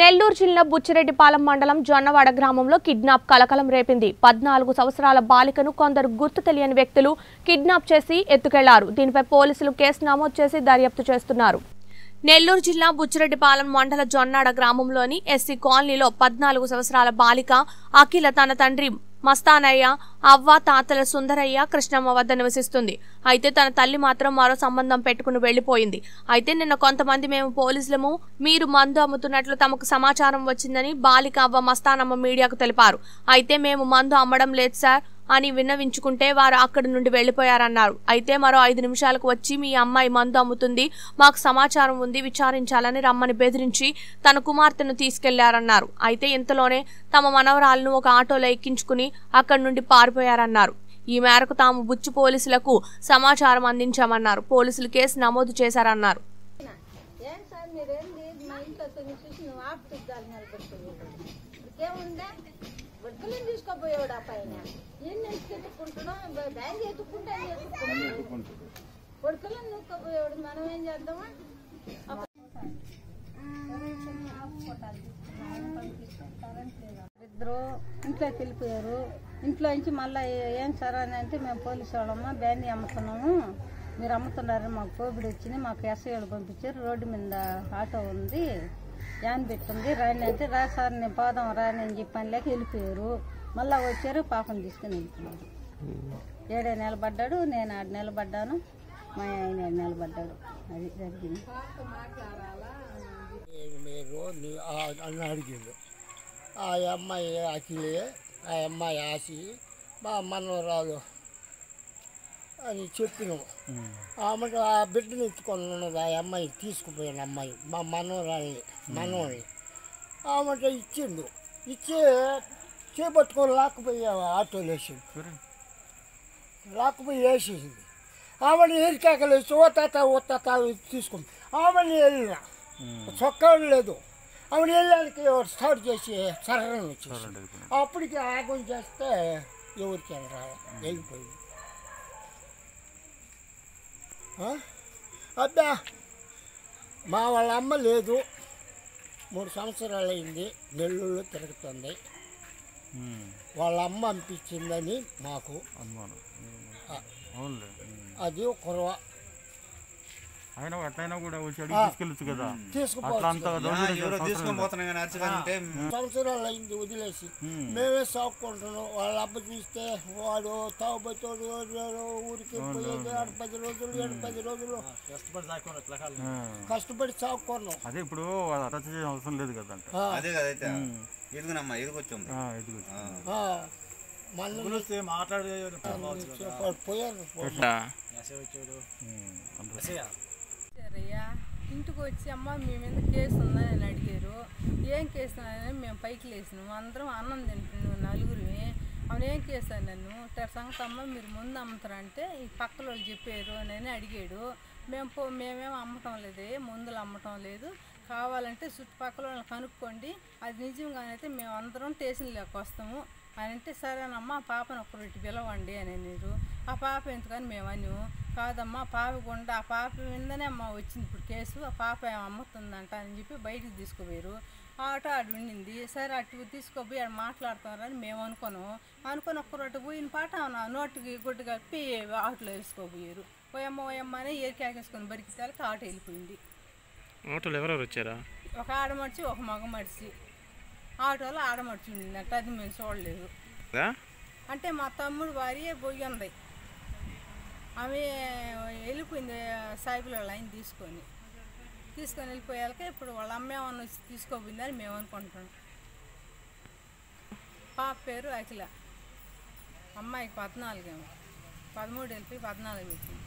నెల్లూరు జిల్లా బుచ్చిరెడ్డిపాలెం మండలం జొన్నవాడ గ్రామంలో కిడ్నాప్ కలకలం రేపింది. పద్నాలుగు సంవత్సరాల బాలికను కొందరు గుర్తు తెలియని వ్యక్తులు కిడ్నాప్ చేసి ఎత్తుకెళ్ళారు. దీనిపై పోలీసులు కేసు నమోదు చేసి దర్యాప్తు చేస్తున్నారు. నెల్లూరు జిల్లా బుచ్చిరెడ్డిపాలెం మండల జొన్నాడ గ్రామంలోని ఎస్సీ కాలనీలో పద్నాలుగు సంవత్సరాల బాలిక అఖిల తన తండ్రి మస్తానయ్య అవ్వ తాతల సుందరయ్య కృష్ణమ్మ వద్ద నివసిస్తుంది. అయితే తన తల్లి మాత్రం మరో సంబంధం పెట్టుకుని వెళ్ళిపోయింది అయితే నిన్న కొంతమంది మేము పోలీసులము మీరు మందు అమ్ముతున్నట్లు తమకు సమాచారం వచ్చిందని బాలిక అవ్వ మస్తానమ్మ మీడియాకు తెలిపారు. అయితే మేము మందు అమ్మడం లేదు సార్. అని విన్నవించుకుంటే వారు అక్కడి నుండి వెళ్ళిపోయారన్నారు అయితే మరో ఐదు నిమిషాలకు వచ్చి మీ అమ్మాయి మందు అమ్ముతుంది మాకు సమాచారం ఉంది విచారించాలని రమ్మని బెదిరించి తన కుమార్తెను తీసుకెళ్ళారన్నారు. అయితే ఇంతలోనే తమ మనవరాలను ఒక ఆటోలో ఎక్కించుకుని అక్కడి నుండి పారిపోయారన్నారు. ఈ మేరకు తాము బుచ్చి పోలీసులకు సమాచారం అందించామన్నారు. పోలీసులు కేసు నమోదు చేశారన్నారు. మీరేంది? మా ఇంట్లో తొమ్మిది చూసి నువ్వు ఆపుతుందాలు నిలబెట్టుకుని ఇంకేముందా? తీసుకోపోయేవాడు ఆ పైన. ఎన్ని ఎత్తుకుంటున్నాం బ్యాంక్ ఎత్తుకుంటే ఎత్తుకుంటాం బొట్టులను నూక్కపోయేవాడు? మనం ఏం చేద్దామా? ఇద్దరు ఇంట్లో వెళ్ళిపోయారు ఇంట్లో నుంచి మళ్ళీ ఏం సార్ అని అంటే మేము పోలీసు వాళ్ళమ్మ బ్యాండీ అమ్ముతున్నాము మీరు అమ్ముతున్నారని మాకు కోవిడ్ వచ్చింది. మాకు ఎస్ఐలు పంపించారు. రోడ్డు మీద ఆటో ఉంది. యాన్ పెట్టుంది రాని అంటే రా సార్ నేను పోదాం రాని అని చెప్పని లేక వెళ్ళిపోయారు. మళ్ళీ వచ్చారు పాపం తీసుకుని వెళ్ళిపోయారు. ఏడే నిలబడ్డాడు నేను ఆడు నిలబడ్డాను. మా ఆయన ఆడ నిలబడ్డాడు. అది జరిగింది. మీరు అడిగింది ఆ- అమ్మాయి అఖిలే ఆ అమ్మాయి ఆసి మా మనవరాలు అని చెప్పినాం. ఆమెకు ఆ బిడ్డను ఎత్తుకొని ఉన్నది ఆ అమ్మాయి తీసుకుపోయిన అమ్మాయి మా మనవరాల్ని మనవల్ని ఆమెకు ఇచ్చిండు. ఇచ్చి చేపట్టుకొని లాక్కుపోయి ఆటోలో వేసిండు లాక్కుపోయి వేసేసింది ఆమెను ఏరికాకలేసి ఓ తాత ఓ తాత తీసుకుంది. ఆమెను వెళ్ళిన. చొక్కా లేదు. ఆమె వెళ్ళడానికి స్టార్ట్ చేసి సరళం వచ్చేసి అప్పటికి ఆగం చేస్తే ఎవరికి రా వెళ్ళిపోయింది? అబ్బా మా వాళ్ళ అమ్మ లేదు. మూడు సంవత్సరాలు అయింది నెల్లూరులో తిరుగుతుంది. వాళ్ళ అమ్మ అనిపించిందని మాకు. అనుమానం. అది కురవ అయినా ఎట్లయినా కూడా వచ్చి అడిగి తీసుకెళ్ళొచ్చు కదా. సంవత్సరాలు అయింది వదిలేసి. మేమే. సాగుకుంటున్నాం. వాళ్ళ అబ్బ చూస్తే వాడు తాగుబోతాడు ఊరికి పోయేది ఆడు పది రోజులు ఏడు పది రోజులు. కష్టపడి సాగుకున్నాం అదే ఇప్పుడు అవసరం లేదు కదా అదే కదా అయితే. ఎదుగునమ్మా ఎదుగొచ్చింది ఆ, ఇదిగో. ఆ, మళ్ళీ పోయారు. ఇంటికి వచ్చి అమ్మ మీ మీద కేసు ఉందని అని అడిగారు. ఏం కేసు అని మేము పైకి లేసినాము అందరం అన్నం తింటున్నాం నలుగురిని అవును ఏం కేసాను నన్ను? సంగతి అమ్మ మీరు ముందు అమ్ముతారంటే ఈ పక్కల వాళ్ళు చెప్పారు అని అడిగాడు. మేము పో మేమేం అమ్మటం లేదే. మందులు అమ్మటం లేదు. కావాలంటే చుట్టుపక్కల వాళ్ళని కనుక్కోండి. అది నిజంగానైతే మేము అందరం స్టేషన్లోకి వస్తాము అని అంటే సరేనమ్మా పాపను ఒక్కరొట్టి పిలవండి అని అన్నారు. ఆ పాప ఎందుకని మేము అను కాదమ్మా పాప గుండా ఆ పాప మీదనే అమ్మ వచ్చింది. ఇప్పుడు కేసు ఆ పాప అమ్ముతుందంట అని చెప్పి బయటికి తీసుకుపోయారు. ఆటో ఆడు ఉండింది. సరే అటు తీసుకుపోయి ఆడు మాట్లాడుతున్నారని మేము అనుకోను. అనుకొని ఒక్కరొట్టు పోయిన పాట నా నోటికి గుడ్డు కలిపి ఆటోలో వేసుకోపోయారు. పోయమ్మ పోయమ్మ అని ఏరికాకేసుకొని బరికితే ఆటో వెళ్ళిపోయింది. ఆటోలో ఎవరెవరు వచ్చారా? ఒక ఆడమడిచి ఒక మగ మడిచి ఆటోలో ఆడమడిచి ఉండిందంట. అది మేము చూడలేదు? అంటే మా తమ్ముడు భార్య పోయి ఉంది. ఆమె వెళ్ళిపోయింది సాయిబుల లైన్ తీసుకొని. తీసుకొని వెళ్ళిపోయాక ఇప్పుడు వాళ్ళ అమ్మ ఏమన్నా వచ్చి తీసుకోపోయిందని మేము అనుకుంటున్నాం. పాప పేరు అఖిల. అమ్మాయికి పద్నాలుగేమో. పదమూడు వెళ్ళిపోయి పద్నాలుగు పెట్టింది